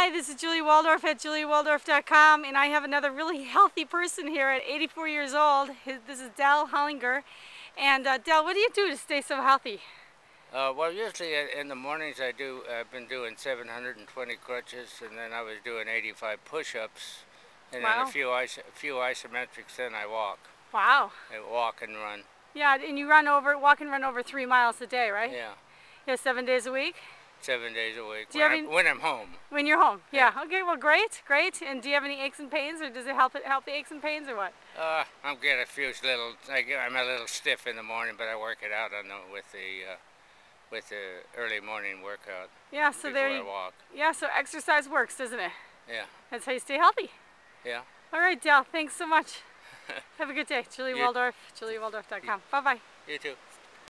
Hi, this is Julie Waldorf at juliewaldorf.com and I have another really healthy person here at 84 years old. This is Del Hollinger. And uh, Del, what do you do to stay so healthy? Uh, well, usually in the mornings I do, I've been doing 720 crunches and then I was doing 85 push-ups and wow. then a few, iso a few isometrics, then I walk. Wow. I walk and run. Yeah, and you run over, walk and run over three miles a day, right? Yeah. Yeah, seven days a week? Seven days a week. Do when, any, I, when I'm home. When you're home. Yeah. yeah. Okay. Well, great, great. And do you have any aches and pains, or does it help it help the aches and pains, or what? Uh, I'm getting a few little. I get, I'm a little stiff in the morning, but I work it out on the, with the. Uh, with the early morning workout. Yeah, so there you walk. Yeah, so exercise works, doesn't it? Yeah. That's how you stay healthy. Yeah. All right, Del. Thanks so much. Have a good day. Julie you, Waldorf, juliewaldorf.com. Bye-bye. You too.